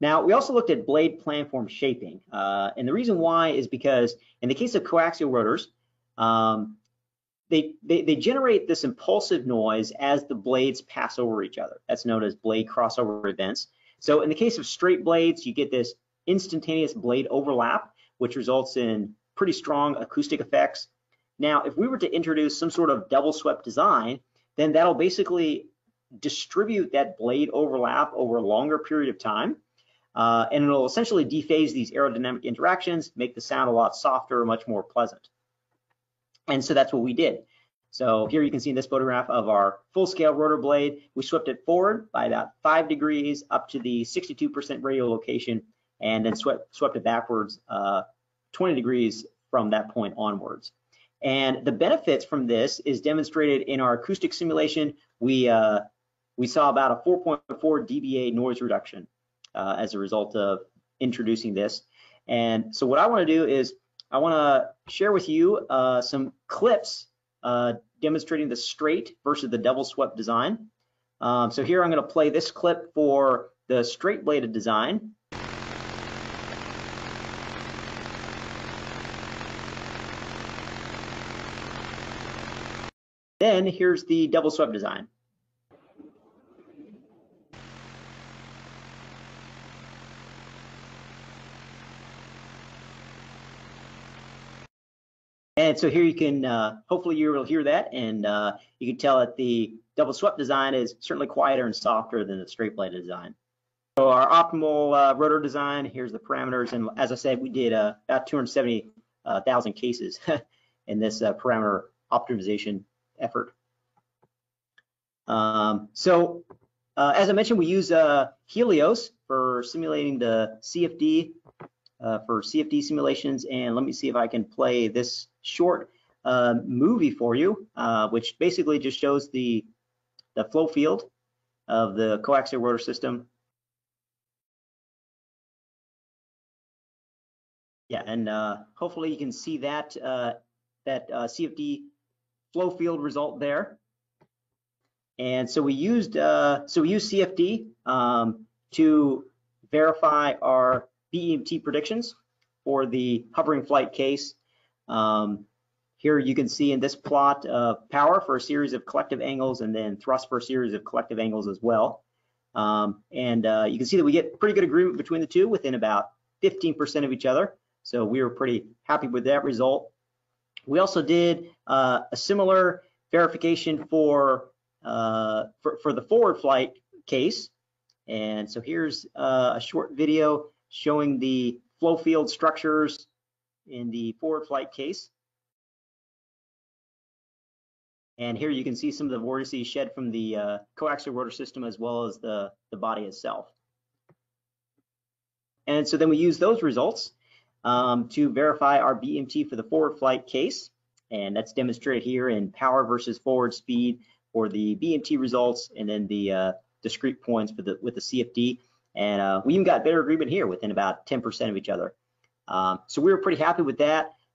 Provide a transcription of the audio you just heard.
Now, we also looked at blade planform shaping. Uh, and the reason why is because in the case of coaxial rotors, um, they, they, they, generate this impulsive noise as the blades pass over each other. That's known as blade crossover events. So in the case of straight blades, you get this instantaneous blade overlap, which results in pretty strong acoustic effects. Now, if we were to introduce some sort of double swept design, then that'll basically distribute that blade overlap over a longer period of time. Uh, and it'll essentially dephase these aerodynamic interactions, make the sound a lot softer, much more pleasant. And so that's what we did. So here you can see in this photograph of our full-scale rotor blade, we swept it forward by about five degrees up to the 62% radial location, and then swept, swept it backwards uh, 20 degrees from that point onwards. And the benefits from this is demonstrated in our acoustic simulation. We uh, we saw about a 4.4 dBA noise reduction uh, as a result of introducing this. And so what I want to do is I want to share with you uh, some clips uh, demonstrating the straight versus the double swept design. Um, so here I'm going to play this clip for the straight bladed design. Then here's the double swept design. And so here you can, uh, hopefully you will hear that and uh, you can tell that the double swept design is certainly quieter and softer than the straight bladed design. So our optimal uh, rotor design, here's the parameters. And as I said, we did uh, about 270,000 uh, cases in this uh, parameter optimization effort. Um, so as I mentioned, we use Helios for simulating the CFD uh, for CFD simulations. And let me see if I can play this short uh, movie for you, uh, which basically just shows the, the flow field of the coaxial rotor system. Yeah, and uh, hopefully you can see that uh, that uh, CFD flow field result there. And so we used so we used CFD um, to verify our BEMT predictions for the hovering flight case. Um, here you can see in this plot uh, power for a series of collective angles and then thrust for a series of collective angles as well. Um, and uh, you can see that we get pretty good agreement between the two within about 15% of each other. So we were pretty happy with that result. We also did uh, a similar verification for, uh, for, for the forward flight case. And so here's uh, a short video showing the flow field structures in the forward flight case. And here you can see some of the vortices shed from the uh, coaxial rotor system as well as the, the body itself. And so then we use those results um, to verify our BEMT for the forward flight case. And that's demonstrated here in power versus forward speed for the BEMT results and then the uh, discrete points for the, with the CFD. And uh, we even got better agreement here within about 10% of each other. Um, so we were pretty happy with that.